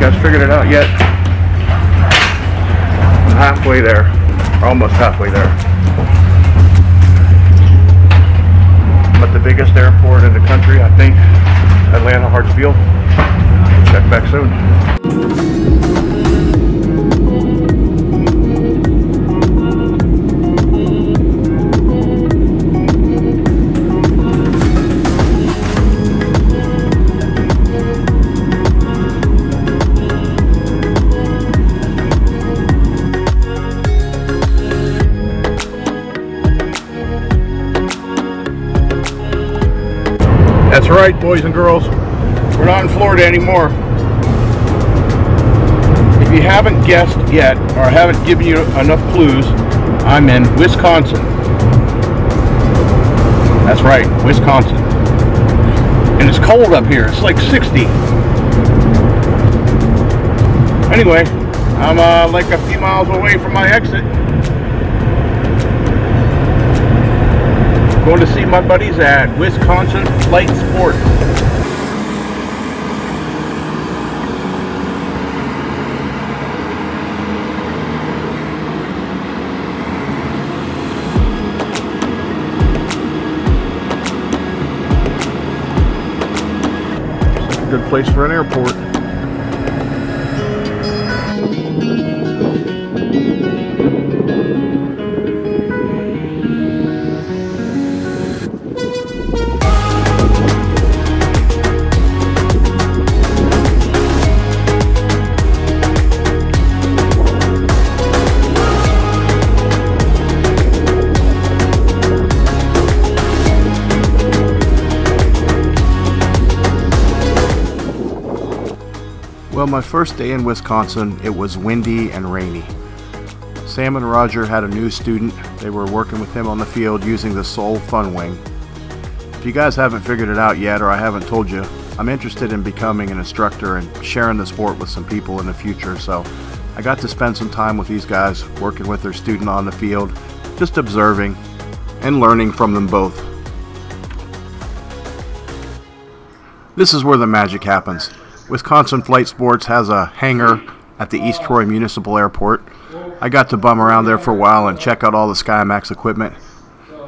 guys figured it out yet? I'm halfway there. Almost halfway there. I'm at the biggest airport in the country, I think. Atlanta Hartsfield. Check back soon. That's right, boys and girls. We're not in Florida anymore. If you haven't guessed yet, or haven't given you enough clues, I'm in Wisconsin. That's right, Wisconsin. And it's cold up here. It's like 60. Anyway, I'm uh, like a few miles away from my exit. Going to see my buddies at Wisconsin Flight Sport. Good place for an airport. My first day in Wisconsin, it was windy and rainy. Sam and Roger had a new student. They were working with him on the field using the Soul Fun Wing. If you guys haven't figured it out yet, or I haven't told you, I'm interested in becoming an instructor and sharing the sport with some people in the future. So I got to spend some time with these guys, working with their student on the field, just observing and learning from them both. This is where the magic happens. Wisconsin Flight Sports has a hangar at the East Troy Municipal Airport. I got to bum around there for a while and check out all the SkyMax equipment.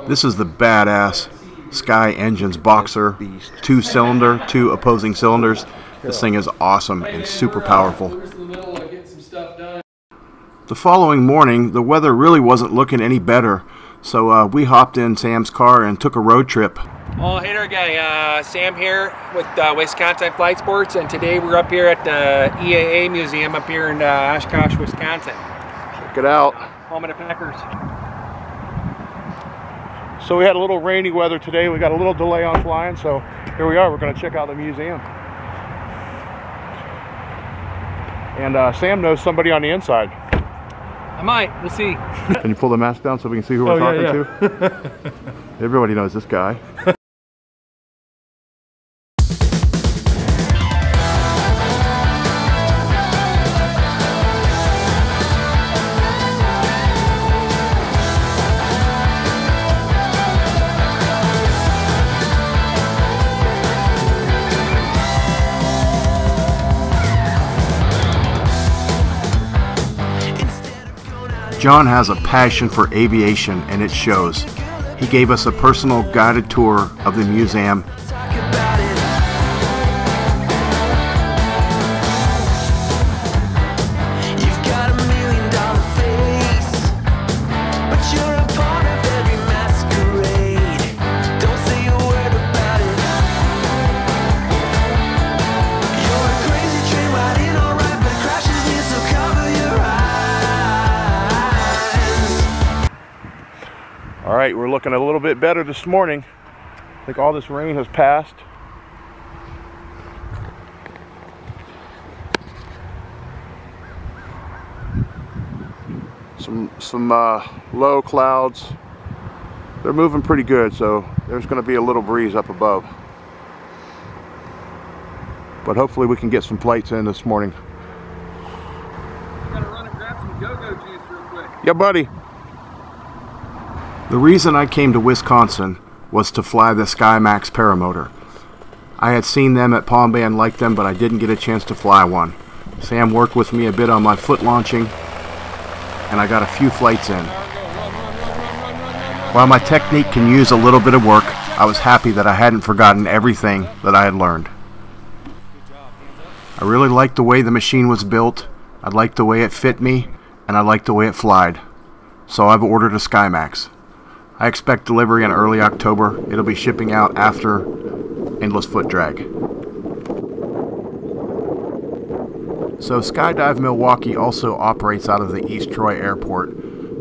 This is the badass Sky Engines Boxer, two cylinder, two opposing cylinders. This thing is awesome and super powerful. The following morning, the weather really wasn't looking any better, so uh, we hopped in Sam's car and took a road trip. Oh, hey there, gang. Uh, Sam here with uh, Wisconsin Flight Sports, and today we're up here at the EAA Museum up here in uh, Oshkosh, Wisconsin. Check it out. Home of the Packers. So we had a little rainy weather today. We got a little delay on flying, so here we are. We're going to check out the museum. And uh, Sam knows somebody on the inside. I might. We'll see. Can you pull the mask down so we can see who we're Oh, yeah, talking to? Everybody knows this guy. John has a passion for aviation and it shows. He gave us a personal guided tour of the museum. Right, we're looking a little bit better this morning. I think all this rain has passed. Some some uh, low clouds. They're moving pretty good, so there's going to be a little breeze up above. But hopefully we can get some flights in this morning. Gotta run and grab some go-go juice real quick. Yeah, buddy. The reason I came to Wisconsin was to fly the SkyMax paramotor. I had seen them at Palm Bay and liked them, but I didn't get a chance to fly one. Sam worked with me a bit on my foot launching, and I got a few flights in. While my technique can use a little bit of work, I was happy that I hadn't forgotten everything that I had learned. I really liked the way the machine was built, I liked the way it fit me, and I liked the way it flied. So I've ordered a SkyMax. I expect delivery in early October. It'll be shipping out after Endless Foot Drag. So Skydive Milwaukee also operates out of the East Troy Airport.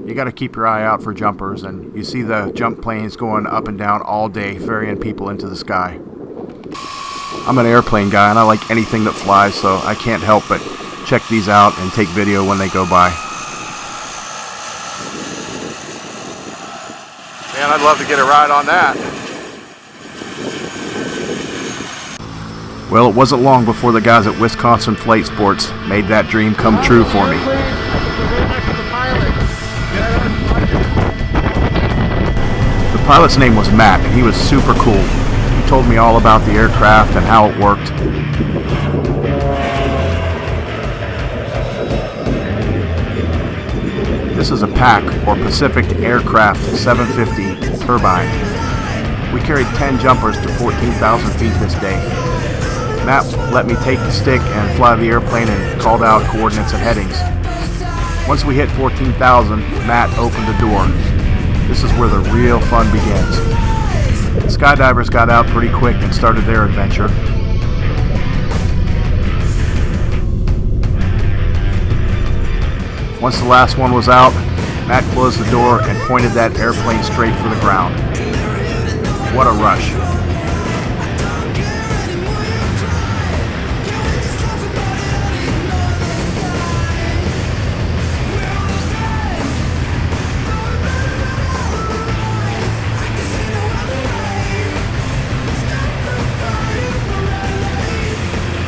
You got to keep your eye out for jumpers, and you see the jump planes going up and down all day, ferrying people into the sky. I'm an airplane guy, and I like anything that flies, so I can't help but check these out and take video when they go by. I'd love to get a ride on that. Well, it wasn't long before the guys at Wisconsin Flight Sports made that dream come true for me. The pilot's name was Matt, and he was super cool. He told me all about the aircraft and how it worked. This is a PAC, or Pacific Aircraft 750 turbine. We carried 10 jumpers to 14,000 feet this day. Matt let me take the stick and fly the airplane and called out coordinates and headings. Once we hit 14,000, Matt opened the door. This is where the real fun begins. The skydivers got out pretty quick and started their adventure. Once the last one was out, Matt closed the door and pointed that airplane straight for the ground. What a rush.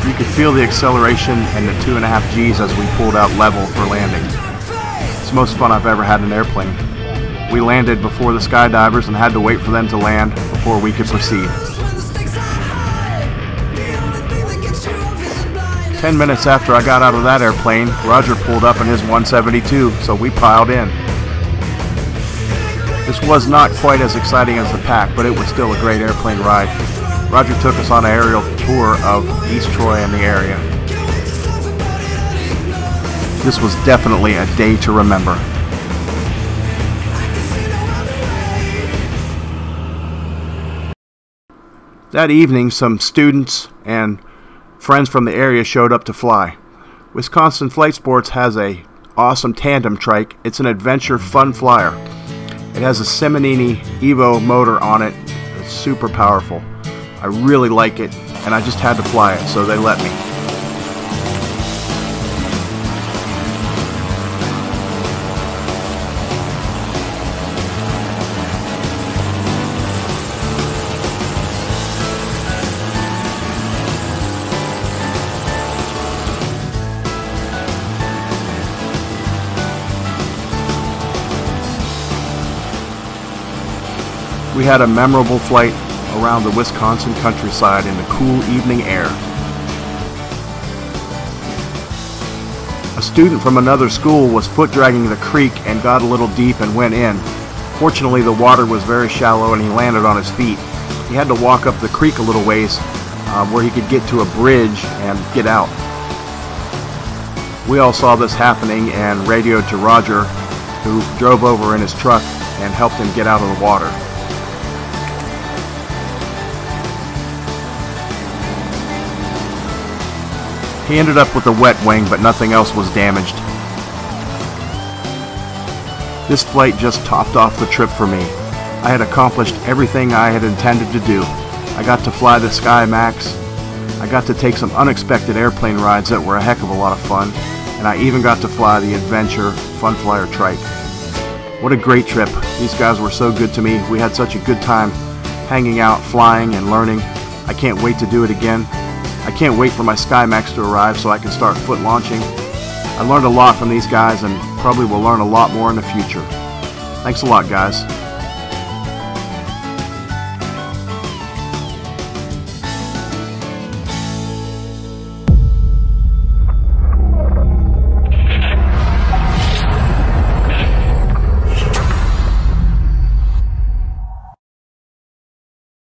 You could feel the acceleration and the two and a half G's as we pulled out level for landing. The most fun I've ever had in an airplane. We landed before the skydivers and had to wait for them to land before we could proceed. Ten minutes after I got out of that airplane, Roger pulled up in his 172, so we piled in. This was not quite as exciting as the PAC, but it was still a great airplane ride. Roger took us on an aerial tour of East Troy and the area. This was definitely a day to remember. That evening, some students and friends from the area showed up to fly. Wisconsin Flight Sports has a awesome tandem trike. It's an adventure fun flyer. It has a Simonini Evo motor on it. It's super powerful. I really like it, and I just had to fly it, so they let me. We had a memorable flight around the Wisconsin countryside in the cool evening air. A student from another school was foot dragging the creek and got a little deep and went in. Fortunately, the water was very shallow and he landed on his feet. He had to walk up the creek a little ways uh, where he could get to a bridge and get out. We all saw this happening and radioed to Roger, who drove over in his truck and helped him get out of the water. He ended up with a wet wing, but nothing else was damaged. This flight just topped off the trip for me. I had accomplished everything I had intended to do. I got to fly the Sky Max. I got to take some unexpected airplane rides that were a heck of a lot of fun. And I even got to fly the Adventure Fun Flyer Trike. What a great trip. These guys were so good to me. We had such a good time hanging out, flying, and learning. I can't wait to do it again. Can't wait for my SkyMax to arrive so I can start foot launching. I learned a lot from these guys and probably will learn a lot more in the future. Thanks a lot, guys.